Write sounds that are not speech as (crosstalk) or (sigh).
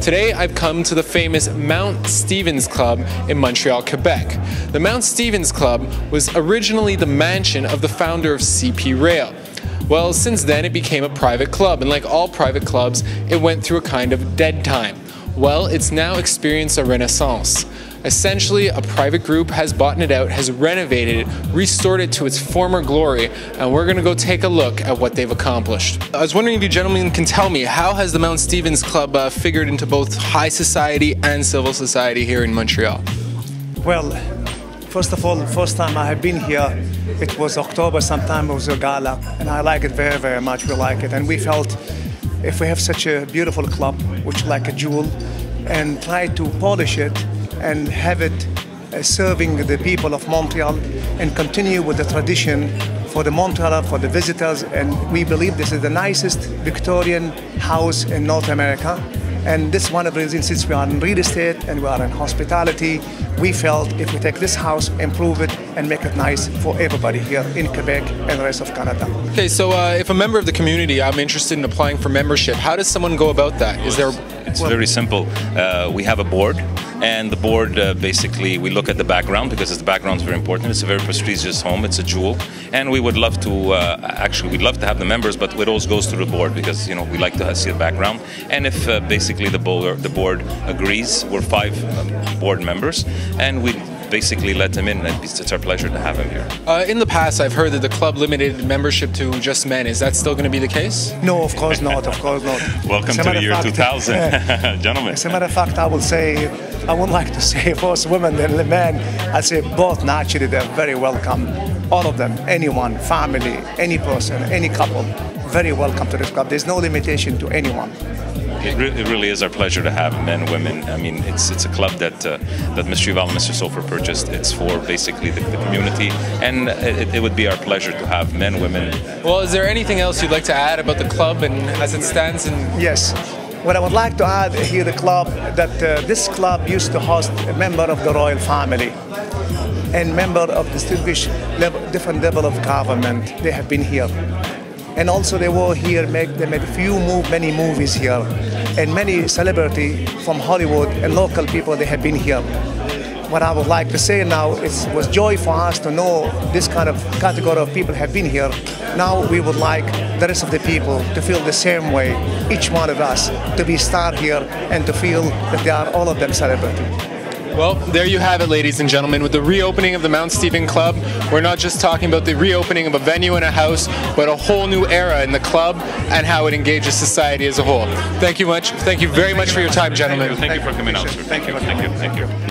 Today I've come to the famous Mount Stephen's Club in Montreal, Quebec. The Mount Stephen's Club was originally the mansion of the founder of CP Rail. Well, since then it became a private club, and like all private clubs, it went through a kind of dead time. Well, it's now experienced a renaissance. Essentially, a private group has bought it out, has renovated it, restored it to its former glory, and we're gonna go take a look at what they've accomplished. I was wondering if you gentlemen can tell me, how has the Mount Stephen's Club uh, figured into both high society and civil society here in Montreal? Well, first of all, first time I have been here, it was October sometime, it was a gala, and I like it very, very much, we like it, and we felt if we have such a beautiful club, which like a jewel, and try to polish it, and have it uh, serving the people of Montreal and continue with the tradition for the Montreal, for the visitors. And we believe this is the nicest Victorian house in North America. And this is one of the reasons since we are in real estate and we are in hospitality, we felt if we take this house, improve it, and make it nice for everybody here in Quebec and the rest of Canada. Okay, so uh, if a member of the community, I'm interested in applying for membership, how does someone go about that? Is there it's very simple. Uh, we have a board, and the board uh, basically we look at the background because the background is very important. It's a very prestigious home. It's a jewel, and we would love to uh, actually we'd love to have the members, but it always goes through the board because you know we like to see the background. And if uh, basically the board the board agrees, we're five um, board members, and we basically let him in. It's our pleasure to have him here. Uh, in the past, I've heard that the club limited membership to just men. Is that still going to be the case? No, of course not. Of course not. (laughs) Welcome to the year fact, 2000, (laughs) gentlemen. As a matter of fact, I will say, I would like to (laughs) say first women than men. I say both naturally they're very welcome. All of them, anyone, family, any person, any couple, very welcome to this club. There's no limitation to anyone. It, re- it, really is our pleasure to have men, and women. I mean, it's it's a club that uh, that Mr. Yuval and Mr. Sofer purchased. It's for basically the, the community, and it, it, would be our pleasure to have men, women. Well, is there anything else you'd like to add about the club and as it stands? And yes. What I would like to add here, the club, that uh, this club used to host a member of the royal family and member of distinguished level, different level of government. They have been here and also they were here. Make they made few move many movies here, and many celebrity from Hollywood and local people they have been here. What I would like to say now is it was joy for us to know this kind of category of people have been here. Now we would like the rest of the people to feel the same way, each one of us, to be star here and to feel that they are all of them celebrating. Well, there you have it, ladies and gentlemen. With the reopening of the Mount Stephen Club, we're not just talking about the reopening of a venue and a house, but a whole new era in the club and how it engages society as a whole. Thank you much. Thank you very much for your time, gentlemen. Thank you, Thank you for coming out, sir. Thank you. Thank you. Thank you.